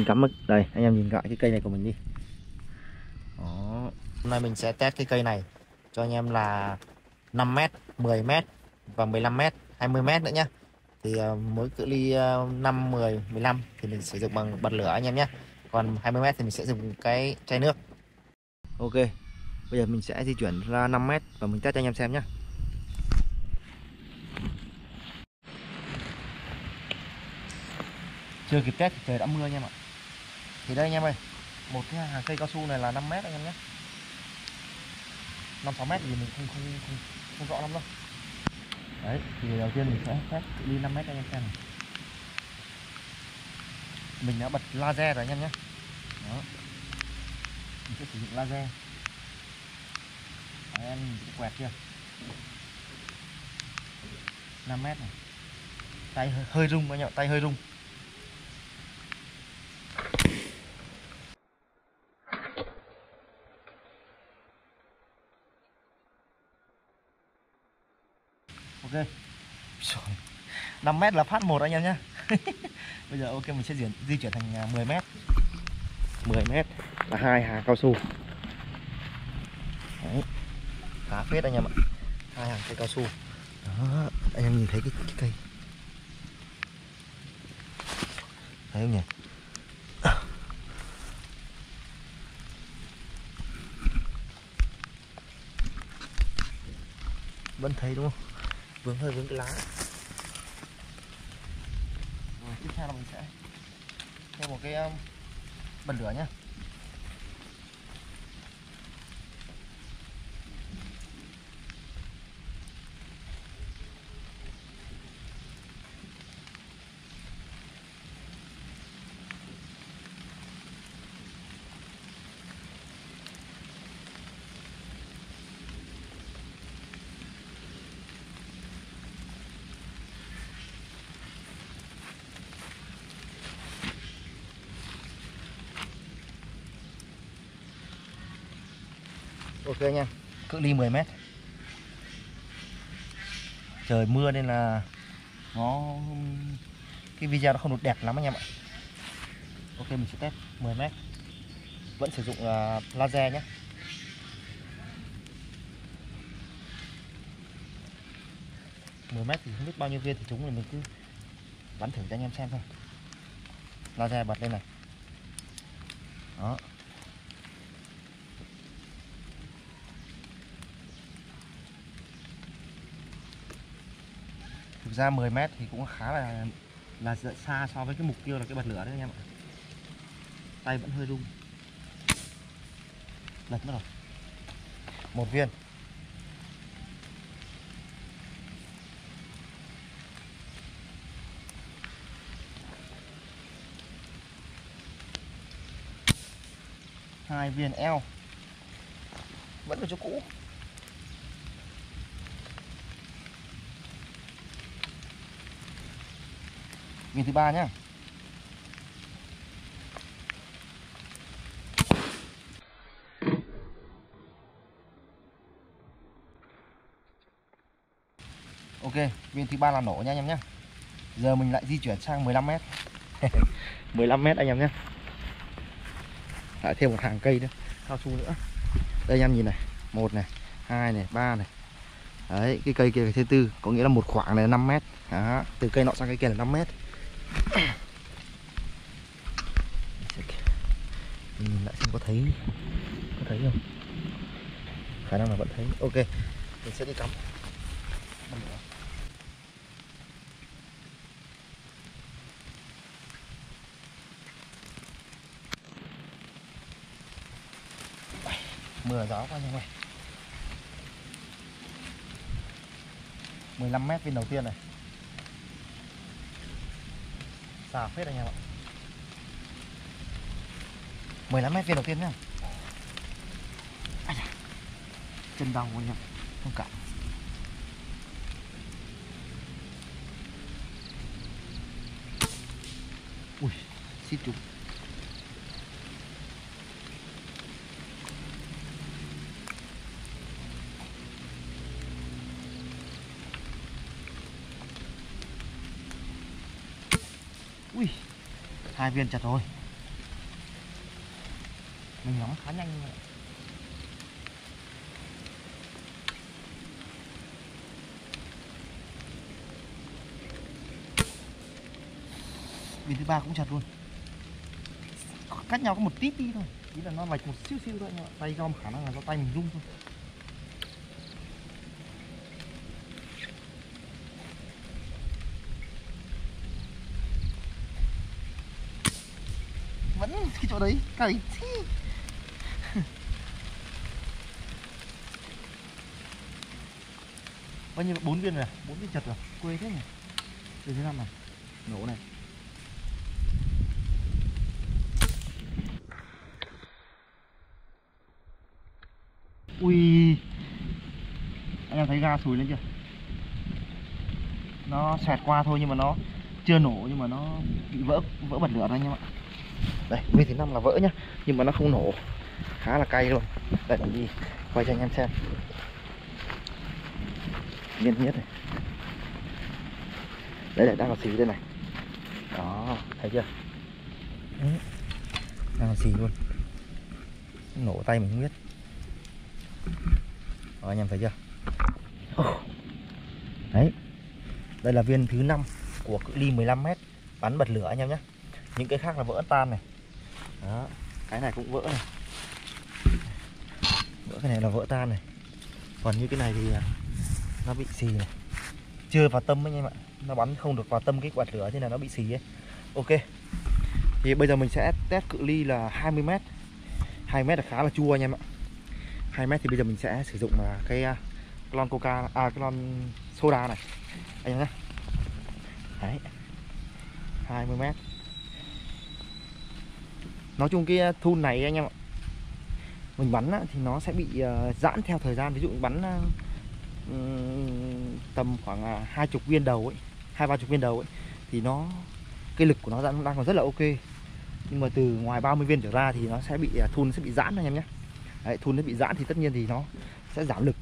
mình cắm mực. Đây anh em nhìn lại cái cây này của mình đi. Đó hôm nay mình sẽ test cái cây này cho anh em là 5m 10m và 15m 20m nữa nhá. Thì uh, mỗi cự ly uh, 5 10 15 thì mình sử dụng bằng bật lửa anh em nhé còn 20m thì mình sẽ dùng cái chai nước. Ok bây giờ mình sẽ di chuyển ra 5m và mình test cho anh em xem nhé chưa kịp test thì trời đã mưa anh em ạ thì đây anh em ơi một cái hàng cây cao su này là 5 mét anh em nhé. 5 6 mét thì mình không không không, không rõ lắm đâu. Đấy thì đầu tiên mình sẽ test cự ly 5 mét anh em xem này. mình đã bật laser rồi anh em nhé. Đó. Mình sẽ sử dụng laser. Đấy, em quẹt chưa? 5 mét này. Tay hơi, hơi rung anh em ạ tay hơi rung. Ok. Trời, 5 mét là phát một anh em nhé bây giờ ok mình sẽ di, di chuyển thành 10 mét. 10 mét là hai hàng cao su. Đấy. khá phết anh em ạ. Hai hàng cây cao su. Đó anh em nhìn thấy cái, cái cây. Thấy không nhỉ? Vẫn thấy đúng không vướng hơi vướng cái lá. Rồi tiếp theo là mình sẽ thêm một cái um, bật lửa nhé ok nha. Cự ly 10 mét. Trời mưa nên là nó cái video nó không được đẹp lắm anh em ạ. Ok mình sẽ test 10 mét. Vẫn sử dụng uh, laser nhé. Mười mét thì không biết bao nhiêu viên thì chúng thì mình cứ bắn thử cho anh em xem thôi. Laser bật lên này. Đó. Ra 10 mét thì cũng khá là là xa so với cái mục tiêu là cái bật lửa đấy anh em ạ. Tay vẫn hơi rung. Lật mất rồi. Một viên. Hai viên eo. Vẫn ở chỗ cũ. Viên thứ ba nhá. Ok viên thứ ba là nổ nha anh em nhé giờ mình lại di chuyển sang 15m, 15m anh em nhé lại thêm một hàng cây nữa. Cao su nữa. Đây anh em nhìn này. Một này hai này ba này đấy cái cây kia là thứ tư có nghĩa là một khoảng này là 5 mét. Đó, từ cây nọ sang cây kia là 5 mét. Mình lại xem có thấy có thấy không? Khả năng là vẫn thấy. Ok mình sẽ đi cắm. Mưa gió quá nha ơi 15 mét viên đầu tiên này. Xa phết anh em ạ. 15 mét viên đầu tiên nhá. Chân đau anh em, không cảm ui, xít chúng ui hai viên chặt rồi mình nóng khá nhanh nhưng viên thứ ba cũng chặt luôn. Cách nhau có một tí đi thôi. Chỉ là nó lệch một xíu xíu thôi, nhưng mà tay gom khả năng là do tay mình rung thôi. Vẫn cái chỗ đấy cày bao nhiêu, bốn viên rồi à? bốn viên chật rồi, quê thế nhỉ? Từ thứ năm này. Nổ này. Ui. Anh em thấy ga sùi lên chưa? Nó xẹt qua thôi nhưng mà nó chưa nổ nhưng mà nó bị vỡ vỡ bật lửa thôi anh em ạ đây viên thứ năm là vỡ nhá nhưng mà nó không nổ. Khá là cay luôn. Đây mình đi quay cho anh em xem. Viên thứ nhất này. Đấy là đang còn xì đây này. Đó thấy chưa? Đấy. đang còn xì luôn. Nổ tay mình không biết. Đó, anh em thấy chưa? Đấy đây là viên thứ năm của cự ly 15m bắn bật lửa anh em nhé những cái khác là vỡ tan này đó. Cái này cũng vỡ này. Vỡ cái này là vỡ tan này. Còn như cái này thì à, nó bị xì này. Chưa vào tâm anh em ạ. Nó bắn không được vào tâm cái quạt lửa thế là nó bị xì ấy. Ok. Thì bây giờ mình sẽ test cự ly là 20m 2m là khá là chua anh em ạ. 2m thì bây giờ mình sẽ sử dụng à, cái, à, cái lon coca à cái lon soda này. Anh em nhé. Đấy. 20m nói chung cái uh, thun này anh em ạ. Mình bắn á, thì nó sẽ bị uh, giãn theo thời gian. Ví dụ bắn uh, tầm khoảng uh, hai chục viên đầu ấy hai ba chục viên đầu ấy thì nó cái lực của nó đang đang còn rất là ok. Nhưng mà từ ngoài 30 viên trở ra thì nó sẽ bị uh, thun sẽ bị giãn anh em nhé. Đấy, thun nó bị giãn thì tất nhiên thì nó sẽ giảm lực.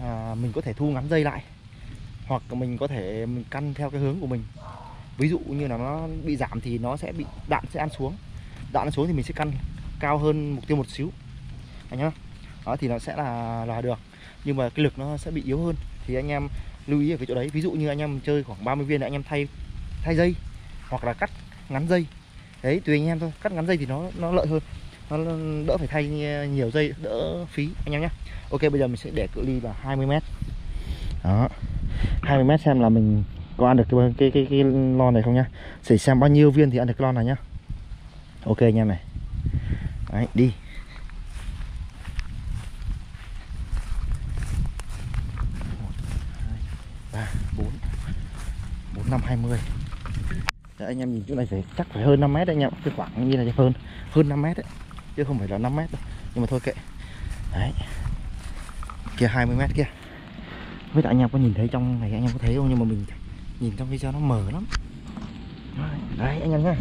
À, mình có thể thu ngắn dây lại hoặc mình có thể mình căn theo cái hướng của mình. Ví dụ như là nó bị giảm thì nó sẽ bị đạn sẽ ăn xuống đạn xuống thì mình sẽ căn cao hơn mục tiêu một xíu. Anh nhá. Đó thì nó sẽ là là được. Nhưng mà cái lực nó sẽ bị yếu hơn. Thì anh em lưu ý ở cái chỗ đấy. Ví dụ như anh em chơi khoảng 30 viên thì anh em thay thay dây hoặc là cắt ngắn dây. Đấy tùy anh em thôi. Cắt ngắn dây thì nó nó lợi hơn. Nó đỡ phải thay nhiều dây đỡ phí anh em nhé ok bây giờ mình sẽ để cự ly là 20 mét. Đó. 20 mét xem là mình có ăn được cái cái cái, cái lon này không nhá. Để xem bao nhiêu viên thì ăn được cái lon này nhá ok anh em này đấy, đi. Ba, bốn. Bốn, năm, hai mươi. Anh em nhìn chỗ này phải, chắc phải hơn 5 mét đấy anh em. Cái khoảng như này hơn hơn 5 mét đấy. Chứ không phải là 5 mét đâu. Nhưng mà thôi kệ. Đấy. Kia 20 mét kia. Với lại anh em có nhìn thấy trong này, anh em có thấy không? Nhưng mà mình nhìn trong video nó mờ lắm. Đấy, anh em nhá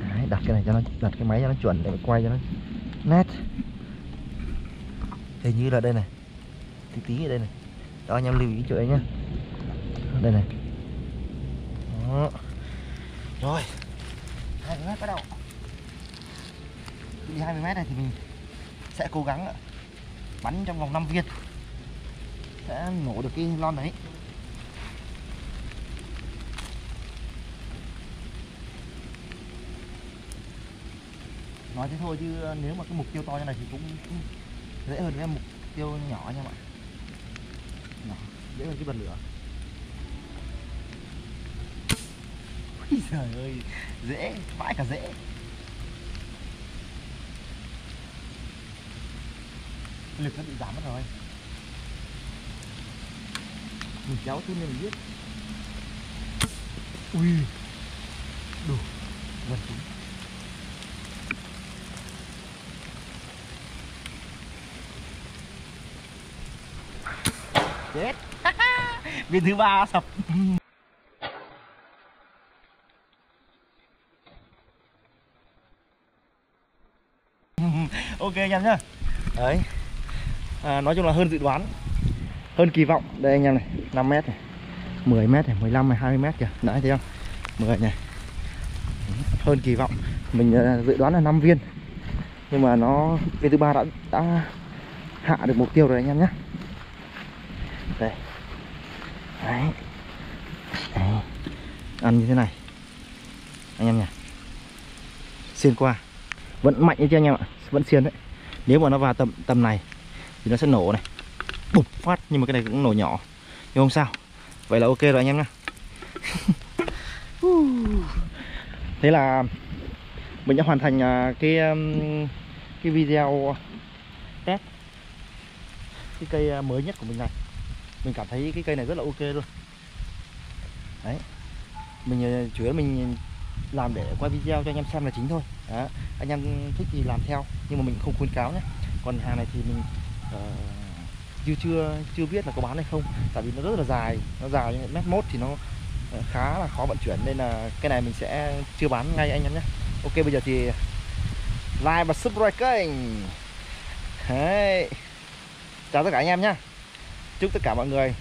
đấy, đặt cái này cho nó, đặt cái máy cho nó chuẩn để quay cho nó nét. Hình như là đây này, tí tí ở đây này. Đó, anh em lưu ý chỗ ấy nhá. Đây này. Đó. Rồi. 20 mét bắt đầu. Đi 20 mét này thì mình sẽ cố gắng bắn trong vòng 5 viên. Sẽ nổ được cái lon đấy. Nói thế thôi chứ ờ, nếu mà cái mục tiêu to như này thì cũng, cũng dễ hơn cái mục tiêu nhỏ nha mọi nhỏ dễ hơn cái bật lửa. Ôi trời ơi dễ vãi cả dễ. Lực nó bị giảm mất rồi. Mình kéo xuống mình biết ui đủ gần chúng chết. Viên thứ ba sập. Ok anh em nhá. Đấy. À, nói chung là hơn dự đoán hơn kỳ vọng. Đây anh em này 5 mét này 10 mét này 15 này 20 mét kìa. Đấy thấy không? 10 này. Hơn kỳ vọng. Mình à, dự đoán là 5 viên. Nhưng mà nó viên thứ ba đã đã hạ được mục tiêu rồi anh em nhé đây. Đấy. đấy. Ăn như thế này. Anh em nhỉ. Xiên qua. Vẫn mạnh như chứ anh em ạ. Vẫn xiên đấy. Nếu mà nó vào tầm tầm này thì nó sẽ nổ này. Bụp phát, nhưng mà cái này cũng nổ nhỏ. Nhưng không sao. Vậy là ok rồi anh em nhá. Thế là mình đã hoàn thành à, cái um, cái video test, cái cây à, mới nhất của mình này mình cảm thấy cái cây này rất là ok luôn. Đấy. Mình ờ, chủ yếu mình làm để quay video cho anh em xem là chính thôi. Đó. anh em thích thì làm theo nhưng mà mình không khuyến cáo nhé. Còn hàng này thì mình uh, chưa chưa chưa biết là có bán hay không. Tại vì nó rất là dài nó dài mét mốt thì nó ờ, khá là khó vận chuyển. Nên là cái này mình sẽ chưa bán ngay anh em nhé. Ok bây giờ thì like và subscribe kênh. Đấy. chào tất cả anh em nhé chúc tất cả mọi người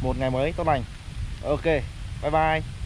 một ngày mới tốt lành. Ok bye bye.